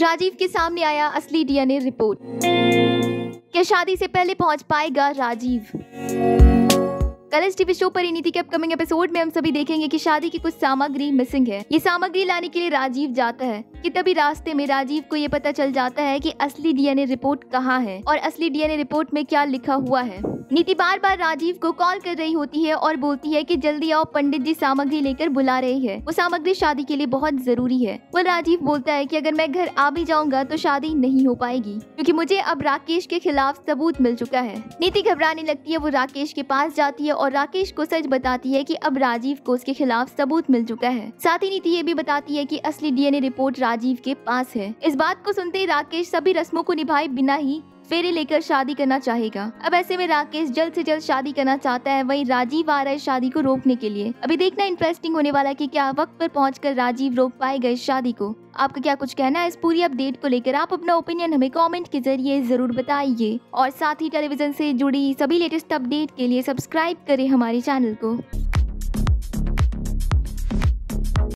राजीव के सामने आया असली डीएनए रिपोर्ट। क्या शादी से पहले पहुँच पाएगा राजीव? कलर्स टीवी शो पर नीति के अपकमिंग एपिसोड में हम सभी देखेंगे कि शादी की कुछ सामग्री मिसिंग है। ये सामग्री लाने के लिए राजीव जाता है। कि तभी रास्ते में राजीव को ये पता चल जाता है कि असली डीएनए रिपोर्ट कहाँ है और असली डीएनए रिपोर्ट में क्या लिखा हुआ है। नीति बार बार राजीव को कॉल कर रही होती है और बोलती है कि जल्दी आओ, पंडित जी सामग्री लेकर बुला रही है। वो सामग्री शादी के लिए बहुत ज़रूरी है। वो राजीव बोलता है कि अगर मैं घर आ भी जाऊँगा तो शादी नहीं हो पाएगी, क्योंकि मुझे अब राकेश के खिलाफ सबूत मिल चुका है। नीति घबराने लगती है, वो राकेश के पास जाती है और राकेश को सच बताती है की अब राजीव को उसके खिलाफ सबूत मिल चुका है। साथ ही नीति ये भी बताती है की असली डीएनए रिपोर्ट राजीव के पास है। इस बात को सुनते ही राकेश सभी रस्मों को निभाए बिना ही फेरे लेकर शादी करना चाहेगा। अब ऐसे में राकेश जल्द से जल्द शादी करना चाहता है, वहीं राजीव आ रहा है शादी को रोकने के लिए। अभी देखना इंटरेस्टिंग होने वाला है कि क्या वक्त पर पहुंचकर राजीव रोक पाएगा इस शादी को। आपका क्या कुछ कहना है इस पूरी अपडेट को लेकर? आप अपना ओपिनियन हमें कमेंट के ज़रिए ज़रूर बताइए। और साथ ही टेलीविज़न से जुड़ी सभी लेटेस्ट अपडेट के लिए सब्सक्राइब करें हमारे चैनल को।